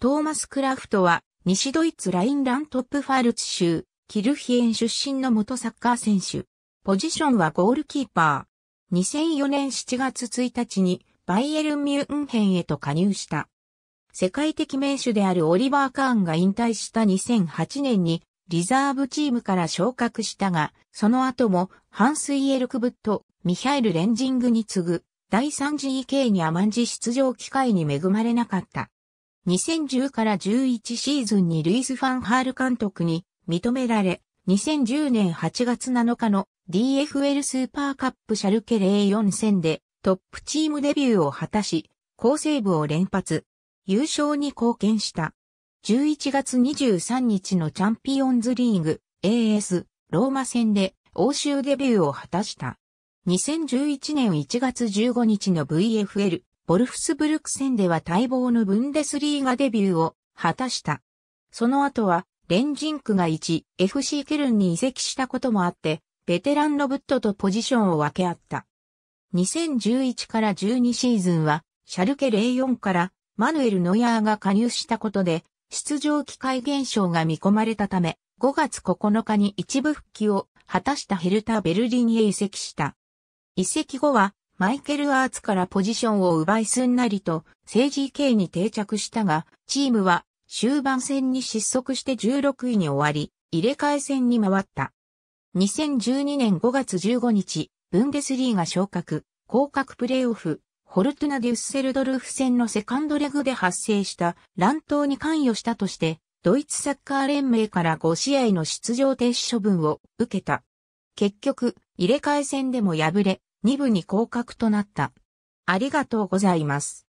トーマス・クラフトは、西ドイツラインラントプファルツ州、キルヒエン出身の元サッカー選手。ポジションはゴールキーパー。2004年7月1日にバイエルンミュンヘンへと加入した。世界的名手であるオリバー・カーンが引退した2008年にリザーブチームから昇格したが、その後もハンスイェルクブット、ミハイル・レンジングに次ぐ第3次 EK に甘んじ出場機会に恵まれなかった。2010から11シーズンにルイス・ファンハール監督に認められ、2010年8月7日の DFL スーパーカップシャルケ04戦でトップチームデビューを果たし、好セーブを連発、優勝に貢献した。11月23日のチャンピオンズリーグ AS ローマ戦で欧州デビューを果たした。2011年1月15日の VfL ボルフスブルク戦では待望のブンデスリーガデビューを果たした。その後は、レンジンクが 1FC ケルンに移籍したこともあって、ベテランロブットとポジションを分け合った。2011から12シーズンは、シャルケ04からマヌエル・ノヤーが加入したことで、出場機会減少が見込まれたため、5月9日に一部復帰を果たしたヘルタ・ベルリンへ移籍した。移籍後はマイケル・アーツからポジションを奪いすんなりと政治系に定着したが、チームは終盤戦に失速して16位に終わり、入れ替え戦に回った。2012年5月15日、ブンデスリーが昇格、降格プレーオフ、ホルトゥナ・デュッセルドルフ戦のセカンドレグで発生した乱闘に関与したとして、ドイツサッカー連盟から5試合の出場停止処分を受けた。結局、入れ替え戦でも敗れ、2部に降格となった。ありがとうございます。